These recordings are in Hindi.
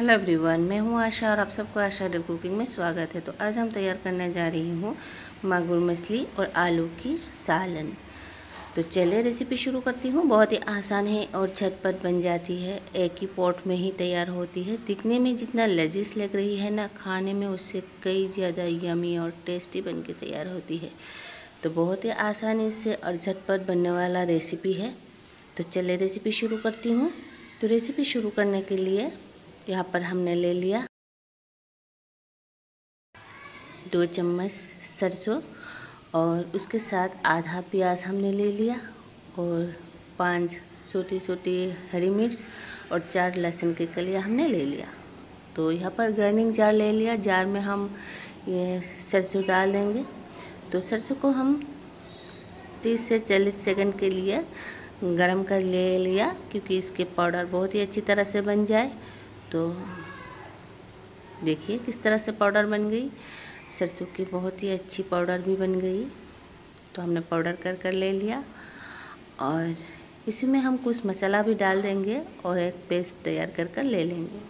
हेलो एवरीवन मैं हूँ आशा और आप सबको आशा डे कुकिंग में स्वागत है। तो आज हम तैयार करने जा रही हूँ मागुर मछली और आलू की सालन। तो चलिए रेसिपी शुरू करती हूँ। बहुत ही आसान है और झटपट बन जाती है। एक ही पॉट में ही तैयार होती है। दिखने में जितना लजीज लग रही है ना, खाने में उससे कई ज़्यादा यमी और टेस्टी बन के तैयार होती है। तो बहुत ही आसानी से और झटपट बनने वाला रेसिपी है। तो चलिए रेसिपी शुरू करती हूँ। तो रेसिपी शुरू करने के लिए यहाँ पर हमने ले लिया। दो चम्मच सरसों और उसके साथ आधा प्याज हमने ले लिया और पाँच छोटी छोटी हरी मिर्च और चार लहसुन के कलियाँ हमने ले लिया। तो यहाँ पर ग्राइंडिंग जार ले लिया। जार में हम ये सरसों डाल देंगे। तो सरसों को हम 30 से 40 सेकंड के लिए गरम कर ले लिया क्योंकि इसके पाउडर बहुत ही अच्छी तरह से बन जाए। तो देखिए किस तरह से पाउडर बन गई। सरसों की बहुत ही अच्छी पाउडर भी बन गई। तो हमने पाउडर कर कर ले लिया। और इसमें हम कुछ मसाला भी डाल देंगे और एक पेस्ट तैयार कर कर ले लेंगे।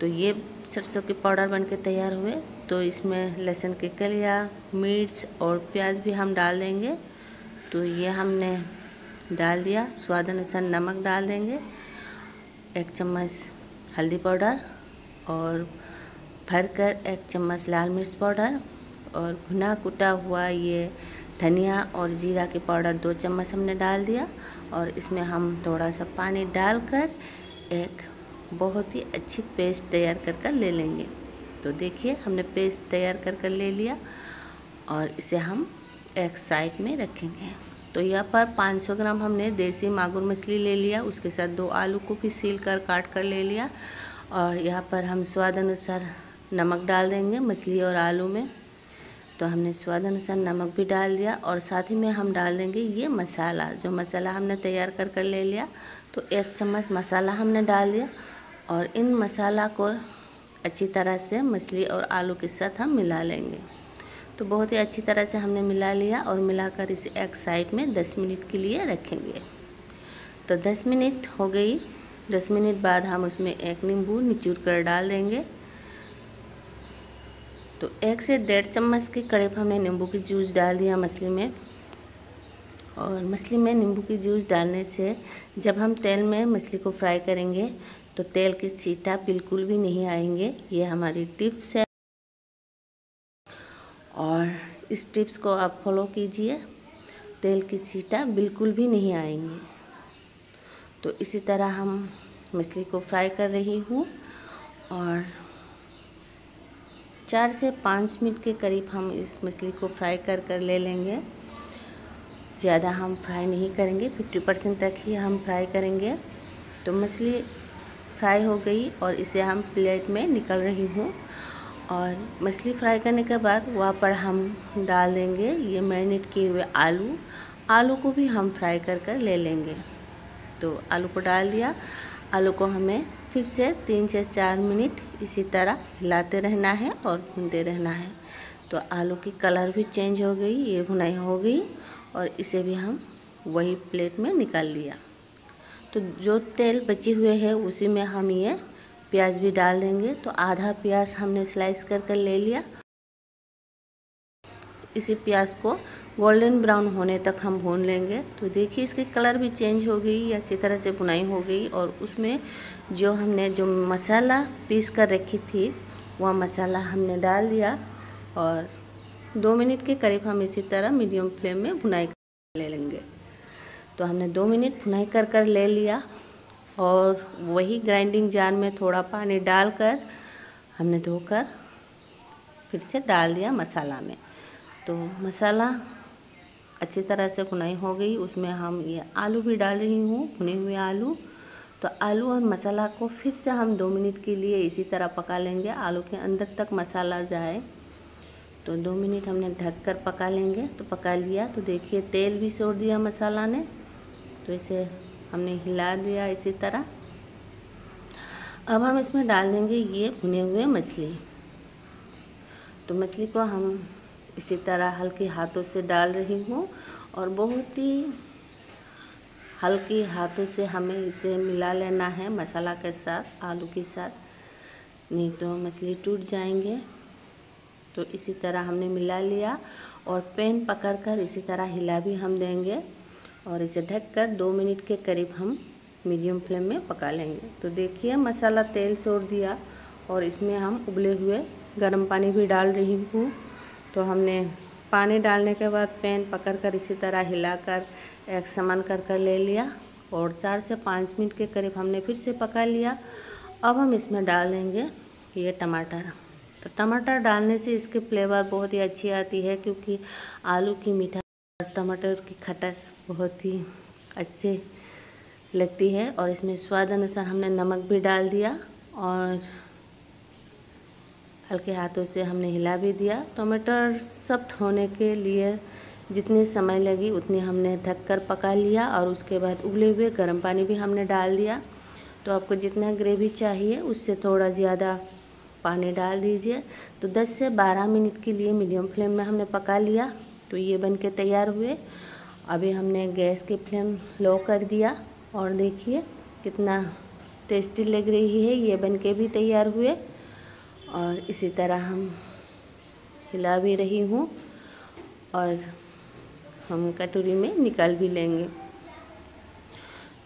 तो ये सरसों के पाउडर बन के तैयार हुए। तो इसमें लहसुन के कलिया, मिर्च और प्याज भी हम डाल देंगे। तो ये हमने डाल दिया। स्वाद अनुसार नमक डाल देंगे। एक चम्मच हल्दी पाउडर और भर कर एक चम्मच लाल मिर्च पाउडर और भुना कुटा हुआ ये धनिया और जीरा के पाउडर दो चम्मच हमने डाल दिया और इसमें हम थोड़ा सा पानी डालकर एक बहुत ही अच्छी पेस्ट तैयार कर कर ले लेंगे। तो देखिए, हमने पेस्ट तैयार कर कर ले लिया और इसे हम एक साइड में रखेंगे। तो यहाँ पर 500 ग्राम हमने देसी मागुर मछली ले लिया, उसके साथ दो आलू को भी सील कर काट कर ले लिया और यहाँ पर हम स्वाद अनुसार नमक डाल देंगे मछली और आलू में। तो हमने स्वाद अनुसार नमक भी डाल दिया और साथ ही में हम डाल देंगे ये मसाला, जो मसाला हमने तैयार कर कर ले लिया। तो एक चम्मच मसाला हमने डाल दिया और इन मसाला को अच्छी तरह से मछली और आलू के साथ हम मिला लेंगे। तो बहुत ही अच्छी तरह से हमने मिला लिया और मिलाकर इसे एक साइड में 10 मिनट के लिए रखेंगे। तो 10 मिनट हो गई। 10 मिनट बाद हम उसमें एक नींबू निचूर कर डाल देंगे। तो एक से डेढ़ चम्मच के करीब हमने नींबू की जूस डाल दिया मछली में। और मछली में नींबू की जूस डालने से जब हम तेल में मछली को फ्राई करेंगे तो तेल की सीटा बिल्कुल भी नहीं आएँगे। ये हमारी टिप्स है। और इस टिप्स को आप फॉलो कीजिए। तेल की सीटा बिल्कुल भी नहीं आएँगी। तो इसी तरह हम मछली को फ्राई कर रही हूँ और चार से पाँच मिनट के करीब हम इस मछली को फ्राई कर कर ले लेंगे। ज़्यादा हम फ्राई नहीं करेंगे, फिफ्टी परसेंट तक ही हम फ्राई करेंगे। तो मछली फ्राई हो गई और इसे हम प्लेट में निकल रही हूँ। और मछली फ्राई करने के बाद वहाँ पर हम डाल देंगे ये मैरिनेट किए हुए आलू। आलू को भी हम फ्राई कर कर ले लेंगे। तो आलू को डाल दिया। आलू को हमें फिर से तीन से चार मिनट इसी तरह हिलाते रहना है और भूनते रहना है। तो आलू की कलर भी चेंज हो गई, ये भुनाई हो गई और इसे भी हम वही प्लेट में निकाल लिया। तो जो तेल बचे हुए है उसी में हम ये प्याज भी डाल देंगे। तो आधा प्याज हमने स्लाइस कर कर ले लिया। इसी प्याज को गोल्डन ब्राउन होने तक हम भून लेंगे। तो देखिए इसके कलर भी चेंज हो गई या अच्छी तरह से बुनाई हो गई और उसमें जो हमने जो मसाला पीस कर रखी थी, वह मसाला हमने डाल दिया और दो मिनट के करीब हम इसी तरह मीडियम फ्लेम में भुनाई कर ले लेंगे। तो हमने दो मिनट भुनाई कर कर ले लिया और वही ग्राइंडिंग जार में थोड़ा पानी डालकर हमने धोकर फिर से डाल दिया मसाला में। तो मसाला अच्छी तरह से भुनाई हो गई। उसमें हम ये आलू भी डाल रही हूँ, भुने हुए आलू। तो आलू और मसाला को फिर से हम दो मिनट के लिए इसी तरह पका लेंगे। आलू के अंदर तक मसाला जाए। तो दो मिनट हमने ढक कर पका लेंगे। तो पका लिया। तो देखिए तेल भी छोड़ दिया मसाला ने। तो इसे हमने हिला दिया इसी तरह। अब हम इसमें डाल देंगे ये भुने हुए मछली। तो मछली को हम इसी तरह हल्के हाथों से डाल रही हूँ और बहुत ही हल्के हाथों से हमें इसे मिला लेना है मसाला के साथ, आलू के साथ। नहीं तो मछली टूट जाएँगे। तो इसी तरह हमने मिला लिया और पैन पकड़कर इसी तरह हिला भी हम देंगे। और इसे ढककर दो मिनट के करीब हम मीडियम फ्लेम में पका लेंगे। तो देखिए, मसाला तेल छोड़ दिया और इसमें हम उबले हुए गर्म पानी भी डाल रही हूँ। तो हमने पानी डालने के बाद पैन पकड़ कर इसी तरह हिलाकर एक समान कर कर ले लिया और चार से पाँच मिनट के करीब हमने फिर से पका लिया। अब हम इसमें डाल देंगे ये टमाटर। तो टमाटर डालने से इसके फ्लेवर बहुत ही अच्छी आती है क्योंकि आलू की मीठा टमाटर की खटास बहुत ही अच्छे लगती है और इसमें स्वाद अनुसार हमने नमक भी डाल दिया और हल्के हाथों से हमने हिला भी दिया। टमाटर सॉफ्ट होने के लिए जितनी समय लगी उतनी हमने ढक कर पका लिया और उसके बाद उबले हुए गर्म पानी भी हमने डाल दिया। तो आपको जितना ग्रेवी चाहिए उससे थोड़ा ज़्यादा पानी डाल दीजिए। तो 10 से 12 मिनट के लिए मीडियम फ्लेम में हमने पका लिया। तो ये बन के तैयार हुए। अभी हमने गैस की फ्लेम लो कर दिया और देखिए कितना टेस्टी लग रही है, ये बन के भी तैयार हुए। और इसी तरह हम हिला भी रही हूँ और हम कटोरी में निकाल भी लेंगे।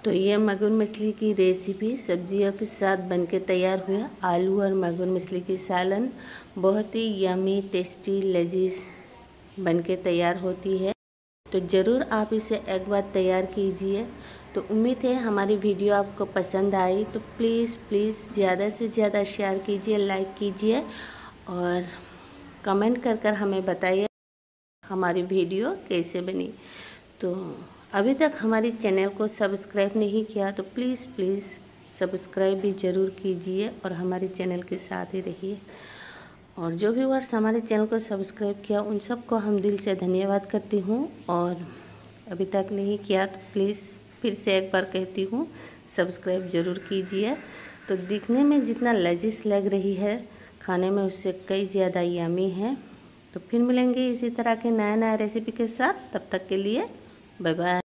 तो ये मगुर मछली की रेसिपी, सब्जियों के साथ बनके तैयार हुआ आलू और मगुर मछली की सालन। बहुत ही यमी टेस्टी, लजीज बनके तैयार होती है। तो ज़रूर आप इसे एक बार तैयार कीजिए। तो उम्मीद है हमारी वीडियो आपको पसंद आई। तो प्लीज़ प्लीज़ ज़्यादा से ज़्यादा शेयर कीजिए, लाइक कीजिए और कमेंट कर कर हमें बताइए हमारी वीडियो कैसे बनी। तो अभी तक हमारी चैनल को सब्सक्राइब नहीं किया तो प्लीज़ प्लीज़ सब्सक्राइब भी ज़रूर कीजिए और हमारे चैनल के साथ ही रहिए। और जो भी वर्ड्स हमारे चैनल को सब्सक्राइब किया, उन सबको हम दिल से धन्यवाद करती हूँ। और अभी तक नहीं किया तो प्लीज़ फिर से एक बार कहती हूँ, सब्सक्राइब ज़रूर कीजिए। तो दिखने में जितना लजीज लग रही है, खाने में उससे कई ज़्यादा यमी है। तो फिर मिलेंगे इसी तरह के नया नया रेसिपी के साथ। तब तक के लिए बाय बाय